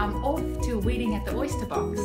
I'm off to a wedding at the Oyster Box.